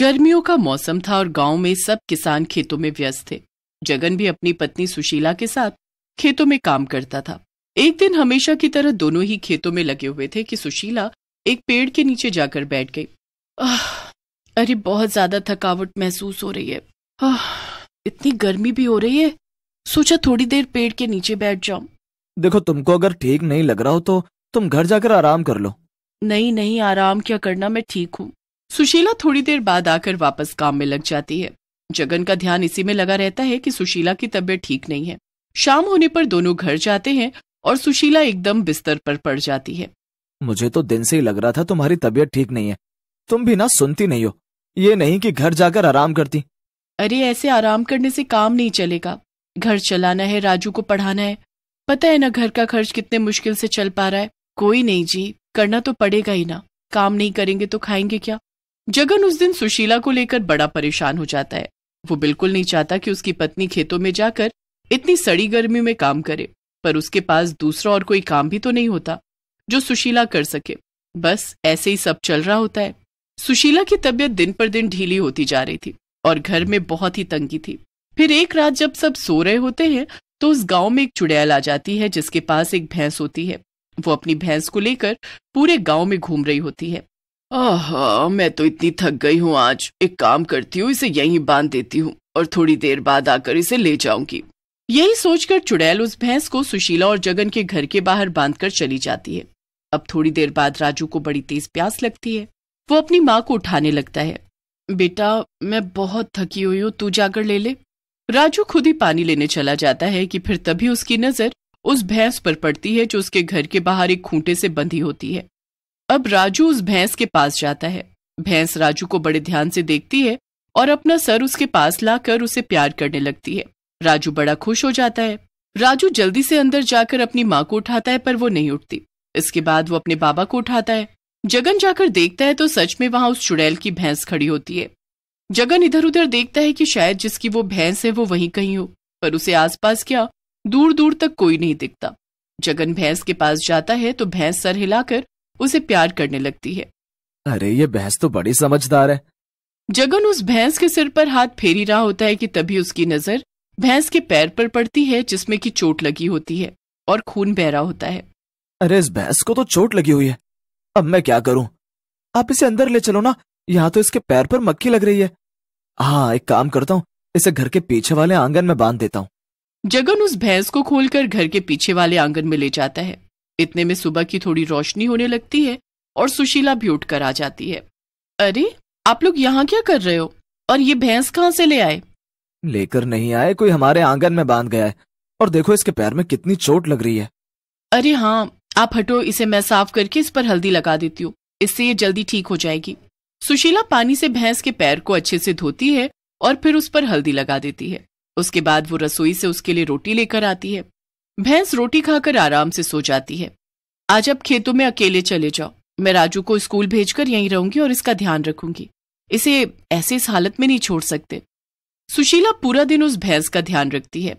गर्मियों का मौसम था और गाँव में सब किसान खेतों में व्यस्त थे। जगन भी अपनी पत्नी सुशीला के साथ खेतों में काम करता था। एक दिन हमेशा की तरह दोनों ही खेतों में लगे हुए थे कि सुशीला एक पेड़ के नीचे जाकर बैठ गई। अरे बहुत ज़्यादा थकावट महसूस हो रही है। आह, इतनी गर्मी भी हो रही है। सोचा थोड़ी देर पेड़ के नीचे बैठ जाऊँ। देखो तुमको अगर ठीक नहीं लग रहा हो तो तुम घर जाकर आराम कर लो। नहीं नहीं आराम क्या करना मैं ठीक हूँ। सुशीला थोड़ी देर बाद आकर वापस काम में लग जाती है। जगन का ध्यान इसी में लगा रहता है कि सुशीला की तबीयत ठीक नहीं है। शाम होने पर दोनों घर जाते हैं और सुशीला एकदम बिस्तर पर पड़ जाती है। मुझे तो दिन से ही लग रहा था तुम्हारी तबीयत ठीक नहीं है। तुम भी ना सुनती नहीं हो। ये नहीं कि घर जाकर आराम करती। अरे ऐसे आराम करने से काम नहीं चलेगा। घर चलाना है राजू को पढ़ाना है। पता है ना घर का खर्च कितने मुश्किल से चल पा रहा है। कोई नहीं जी करना तो पड़ेगा ही ना। काम नहीं करेंगे तो खाएँगे क्या? जगन उस दिन सुशीला को लेकर बड़ा परेशान हो जाता है। वो बिल्कुल नहीं चाहता कि उसकी पत्नी खेतों में जाकर इतनी सड़ी गर्मी में काम करे, पर उसके पास दूसरा और कोई काम भी तो नहीं होता, जो सुशीला कर सके। बस ऐसे ही सब चल रहा होता है। सुशीला की तबीयत दिन पर दिन ढीली होती जा रही थी और घर में बहुत ही तंगी थी। फिर एक रात जब सब सो रहे होते हैं तो उस गाँव में एक चुड़ैल आ जाती है, जिसके पास एक भैंस होती है। वो अपनी भैंस को लेकर पूरे गाँव में घूम रही होती है। आहा मैं तो इतनी थक गई हूँ आज। एक काम करती हूँ, इसे यहीं बाँध देती हूँ और थोड़ी देर बाद आकर इसे ले जाऊँगी। यही सोचकर चुड़ैल उस भैंस को सुशीला और जगन के घर के बाहर बांधकर चली जाती है। अब थोड़ी देर बाद राजू को बड़ी तेज प्यास लगती है। वो अपनी माँ को उठाने लगता है। बेटा, मैं बहुत थकी हुई हूँ, तू जाकर ले ले। राजू खुद ही पानी लेने चला जाता है कि फिर तभी उसकी नज़र उस भैंस पर पड़ती है जो उसके घर के बाहर एक खूंटे से बंधी होती है। अब राजू उस भैंस के पास जाता है। भैंस राजू को बड़े ध्यान से देखती है और अपना सर उसके पास लाकर उसे प्यार करने लगती है। राजू बड़ा खुश हो जाता है। राजू जल्दी से अंदर जाकर अपनी माँ को उठाता है, पर वो नहीं उठती। इसके बाद वो अपने बाबा को उठाता है। जगन जाकर देखता है तो सच में वहाँ उस चुड़ैल की भैंस खड़ी होती है। जगन इधर उधर देखता है कि शायद जिसकी वो भैंस है वो वहीं कहीं हो, पर उसे आसपास क्या दूर दूर तक कोई नहीं दिखता। जगन भैंस के पास जाता है तो भैंस सर हिलाकर उसे प्यार करने लगती है। अरे ये भैंस तो बड़ी समझदार है। जगन उस भैंस के सिर पर हाथ फेरी रहा होता है कि तभी उसकी नज़र भैंस के पैर पर पड़ती है जिसमें की चोट लगी होती है और खून बह रहा होता है। अरे इस भैंस को तो चोट लगी हुई है। अब मैं क्या करूँ? आप इसे अंदर ले चलो ना। यहाँ तो इसके पैर पर मक्खी लग रही है। हाँ एक काम करता हूँ इसे घर के पीछे वाले आँगन में बाँध देता हूँ। जगन उस भैंस को खोलकर घर के पीछे वाले आँगन में ले जाता है। इतने में सुबह की थोड़ी रोशनी होने लगती है और सुशीला भी उठकर आ जाती है। अरे आप लोग यहाँ क्या कर रहे हो? और ये भैंस कहाँ से ले आए? लेकर नहीं आए कोई हमारे आँगन में बाँध गया है। और देखो इसके पैर में कितनी चोट लग रही है। अरे हाँ आप हटो इसे मैं साफ़ करके इस पर हल्दी लगा देती हूँ। इससे ये जल्दी ठीक हो जाएगी। सुशीला पानी से भैंस के पैर को अच्छे से धोती है और फिर उस पर हल्दी लगा देती है। उसके बाद वो रसोई से उसके लिए रोटी लेकर आती है। भैंस रोटी खाकर आराम से सो जाती है। आज अब खेतों में अकेले चले जाओ। मैं राजू को स्कूल भेजकर यहीं रहूँगी और इसका ध्यान रखूँगी। इसे ऐसे इस हालत में नहीं छोड़ सकते। सुशीला पूरा दिन उस भैंस का ध्यान रखती है।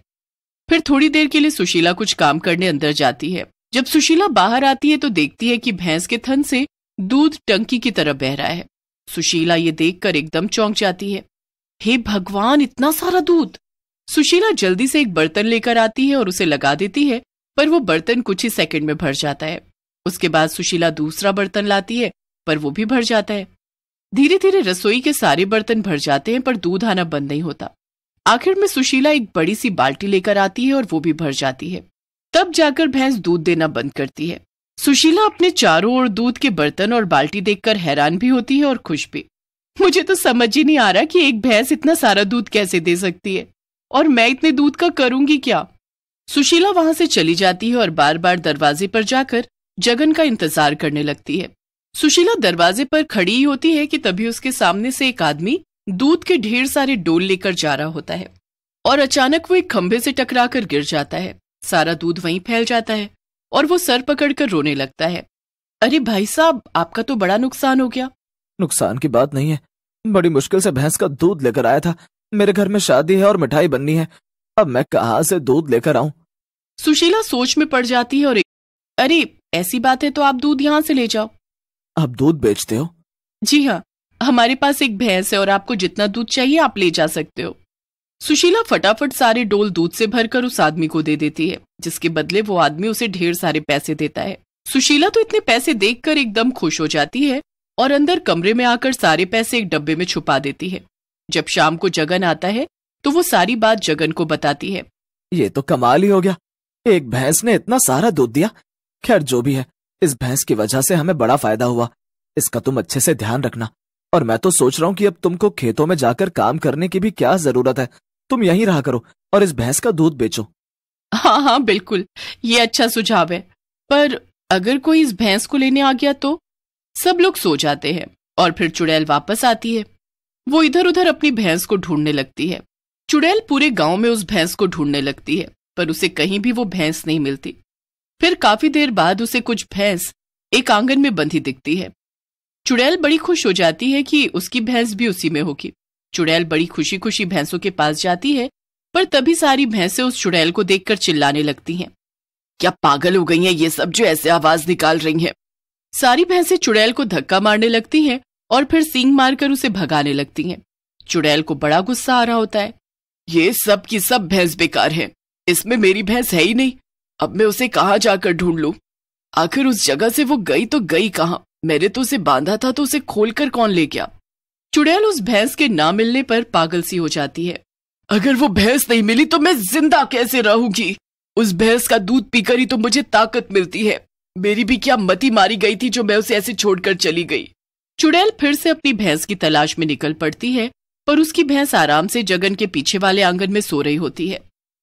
फिर थोड़ी देर के लिए सुशीला कुछ काम करने अंदर जाती है। जब सुशीला बाहर आती है तो देखती है कि भैंस के थन से दूध टंकी की तरफ़ बह रहा है। सुशीला ये देखकर एकदम चौंक जाती है। हे भगवान, इतना सारा दूध! सुशीला जल्दी से एक बर्तन लेकर आती है और उसे लगा देती है, पर वो बर्तन कुछ ही सेकंड में भर जाता है। उसके बाद सुशीला दूसरा बर्तन लाती है, पर वो भी भर जाता है। धीरे धीरे रसोई के सारे बर्तन भर जाते हैं, पर दूध आना बंद नहीं होता। आखिर में सुशीला एक बड़ी सी बाल्टी लेकर आती है और वो भी भर जाती है। तब जाकर भैंस दूध देना बंद करती है। सुशीला अपने चारों ओर दूध के बर्तन और बाल्टी देखकर हैरान भी होती है और खुश भी। मुझे तो समझ ही नहीं आ रहा कि एक भैंस इतना सारा दूध कैसे दे सकती है। और मैं इतने दूध का करूँगी क्या? सुशीला वहाँ से चली जाती है और बार बार दरवाजे पर जाकर जगन का इंतज़ार करने लगती है। सुशीला दरवाजे पर खड़ी ही होती है कि तभी उसके सामने से एक आदमी दूध के ढेर सारे डोल लेकर जा रहा होता है और अचानक वो एक खंभे से टकराकर गिर जाता है। सारा दूध वहीं फैल जाता है और वो सर पकड़कर रोने लगता है। अरे भाई साहब, आपका तो बड़ा नुकसान हो गया। नुकसान की बात नहीं है। बड़ी मुश्किल से भैंस का दूध लेकर आया था। मेरे घर में शादी है और मिठाई बननी है। अब मैं कहाँ से दूध लेकर आऊँ? सुशीला सोच में पड़ जाती है और एक, अरे ऐसी बात है तो आप दूध यहाँ से ले जाओ। आप दूध बेचते हो? जी हाँ हमारे पास एक भैंस है और आपको जितना दूध चाहिए आप ले जा सकते हो। सुशीला फटाफट सारे डोल दूध से भरकर उस आदमी को दे देती है जिसके बदले वो आदमी उसे ढेर सारे पैसे देता है। सुशीला तो इतने पैसे देखकर एकदम खुश हो जाती है और अंदर कमरे में आकर सारे पैसे एक डब्बे में छुपा देती है। जब शाम को जगन आता है तो वो सारी बात जगन को बताती है। ये तो कमाल ही हो गया। एक भैंस ने इतना सारा दूध दिया। खैर जो भी है इस भैंस की वजह से हमें बड़ा फ़ायदा हुआ। इसका तुम अच्छे से ध्यान रखना। और मैं तो सोच रहा हूँ कि अब तुमको खेतों में जाकर काम करने की भी क्या ज़रूरत है। तुम यहीं रहा करो और इस भैंस का दूध बेचो। हाँ हाँ बिल्कुल। ये अच्छा सुझाव है। पर अगर कोई इस भैंस को लेने आ गया तो? सब लोग सो जाते हैं और फिर चुड़ैल वापस आती है। वो इधर उधर अपनी भैंस को ढूँढने लगती है। चुड़ैल पूरे गाँव में उस भैंस को ढूँढने लगती है, पर उसे कहीं भी वो भैंस नहीं मिलती। फिर काफ़ी देर बाद उसे कुछ भैंस एक आँगन में बंधी दिखती है। चुड़ैल बड़ी खुश हो जाती है कि उसकी भैंस भी उसी में होगी। चुड़ैल बड़ी खुशी खुशी भैंसों के पास जाती है, पर तभी सारी भैंसें उस चुड़ैल को देखकर चिल्लाने लगती हैं। क्या पागल हो गई हैं ये सब जो ऐसे आवाज़ निकाल रही हैं? सारी भैंसें चुड़ैल को धक्का मारने लगती हैं और फिर सींग मारकर उसे भगाने लगती हैं। चुड़ैल को बड़ा गुस्सा आ रहा होता है। ये सब की सब भैंस बेकार है। इसमें मेरी भैंस है ही नहीं। अब मैं उसे कहाँ जाकर ढूंढ लू? आखिर उस जगह से वो गई तो गई कहाँ? मैंने तो उसे बांधा था तो उसे खोलकर कौन ले गया? चुड़ैल उस भैंस के ना मिलने पर पागल सी हो जाती है। अगर वो भैंस नहीं मिली तो मैं ज़िंदा कैसे रहूँगी? उस भैंस का दूध पीकर ही तो मुझे ताकत मिलती है। मेरी भी क्या मती मारी गई थी जो मैं उसे ऐसे छोड़कर चली गई? चुड़ैल फिर से अपनी भैंस की तलाश में निकल पड़ती है, पर उसकी भैंस आराम से जगन के पीछे वाले आँगन में सो रही होती है।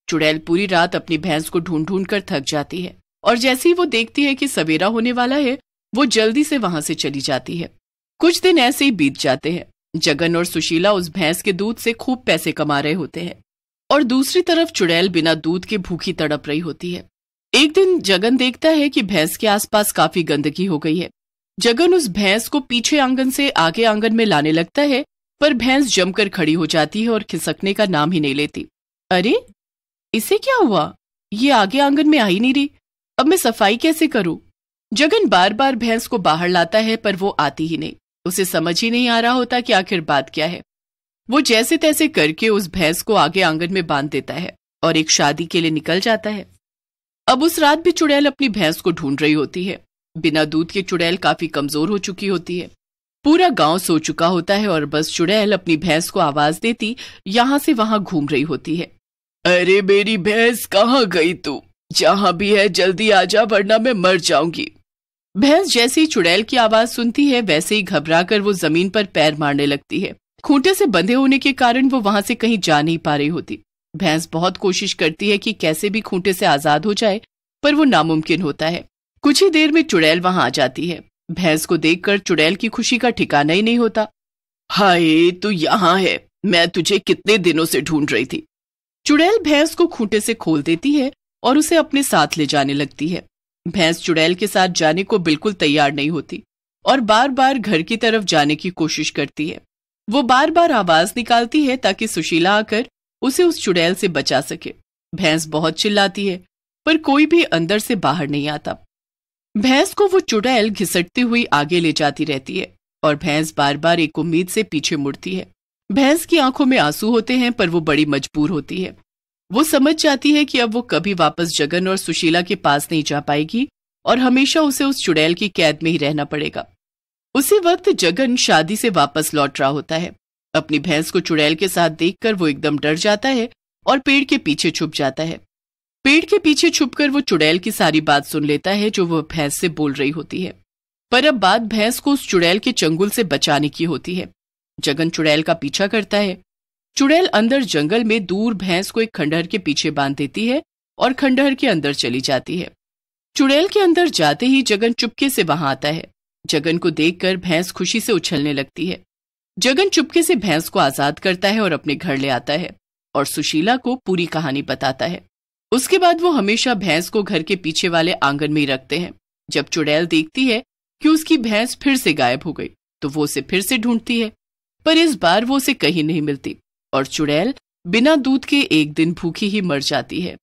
चुड़ैल पूरी रात अपनी भैंस को ढूंढ ढूंढ कर थक जाती है, और जैसे ही वो देखती है कि सवेरा होने वाला है, वो जल्दी से वहाँ से चली जाती है। कुछ दिन ऐसे ही बीत जाते हैं। जगन और सुशीला उस भैंस के दूध से खूब पैसे कमा रहे होते हैं, और दूसरी तरफ़ चुड़ैल बिना दूध के भूखी तड़प रही होती है। एक दिन जगन देखता है कि भैंस के आसपास काफ़ी गंदगी हो गई है जगन उस भैंस को पीछे आँगन से आगे आँगन में लाने लगता है, पर भैंस जमकर खड़ी हो जाती है और खिसकने का नाम ही नहीं लेती। अरे, इसे क्या हुआ? ये आगे आँगन में आ ही नहीं रही। अब मैं सफ़ाई कैसे करूँ? जगन बार बार भैंस को बाहर लाता है, पर वो आती ही नहीं। उसे समझ ही नहीं आ रहा होता कि आखिर बात क्या है। वो जैसे तैसे करके उस भैंस को आगे आँगन में बाँध देता है और एक शादी के लिए निकल जाता है। अब उस रात भी चुड़ैल अपनी भैंस को ढूंढ रही होती है। बिना दूध के चुड़ैल काफ़ी कमज़ोर हो चुकी होती है। पूरा गाँव सो चुका होता है और बस चुड़ैल अपनी भैंस को आवाज़ देती यहाँ से वहाँ घूम रही होती है। अरे मेरी भैंस, कहाँ गई तू? जहाँ भी है, जल्दी आ जा, वरना मैं मर जाऊँगी। भैंस जैसे ही चुड़ैल की आवाज़ सुनती है, वैसे ही घबराकर वो ज़मीन पर पैर मारने लगती है। खूंटे से बंधे होने के कारण वो वहाँ से कहीं जा नहीं पा रही होती। भैंस बहुत कोशिश करती है कि कैसे भी खूंटे से आज़ाद हो जाए, पर वो नामुमकिन होता है। कुछ ही देर में चुड़ैल वहाँ आ जाती है। भैंस को देखकर चुड़ैल की खुशी का ठिकाना ही नहीं होता। हाय, तू यहाँ है। मैं तुझे कितने दिनों से ढूंढ रही थी। चुड़ैल भैंस को खूंटे से खोल देती है और उसे अपने साथ ले जाने लगती है। भैंस चुड़ैल के साथ जाने को बिल्कुल तैयार नहीं होती और बार बार घर की तरफ़ जाने की कोशिश करती है। वो बार बार आवाज़ निकालती है ताकि सुशीला आकर उसे उस चुड़ैल से बचा सके। भैंस बहुत चिल्लाती है, पर कोई भी अंदर से बाहर नहीं आता। भैंस को वो चुड़ैल घिसटती हुई आगे ले जाती रहती है और भैंस बार बार एक उम्मीद से पीछे मुड़ती है। भैंस की आँखों में आँसू होते हैं, पर वो बड़ी मजबूर होती है। वो समझ जाती है कि अब वो कभी वापस जगन और सुशीला के पास नहीं जा पाएगी और हमेशा उसे उस चुड़ैल की कैद में ही रहना पड़ेगा। उसी वक्त जगन शादी से वापस लौट रहा होता है। अपनी भैंस को चुड़ैल के साथ देखकर वो एकदम डर जाता है और पेड़ के पीछे छुप जाता है। पेड़ के पीछे छुपकर वो चुड़ैल की सारी बात सुन लेता है जो वह भैंस से बोल रही होती है। पर अब बात भैंस को उस चुड़ैल के चंगुल से बचाने की होती है। जगन चुड़ैल का पीछा करता है। चुड़ैल अंदर जंगल में दूर भैंस को एक खंडहर के पीछे बाँध देती है और खंडहर के अंदर चली जाती है। चुड़ैल के अंदर जाते ही जगन चुपके से वहाँ आता है। जगन को देखकर भैंस खुशी से उछलने लगती है। जगन चुपके से भैंस को आज़ाद करता है और अपने घर ले आता है और सुशीला को पूरी कहानी बताता है। उसके बाद वो हमेशा भैंस को घर के पीछे वाले आँगन में ही रखते हैं। जब चुड़ैल देखती है कि उसकी भैंस फिर से गायब हो गई तो वो उसे फिर से ढूंढती है। पर इस बार वो उसे कहीं नहीं मिलती और चुड़ैल बिना दूध के एक दिन भूखी ही मर जाती है।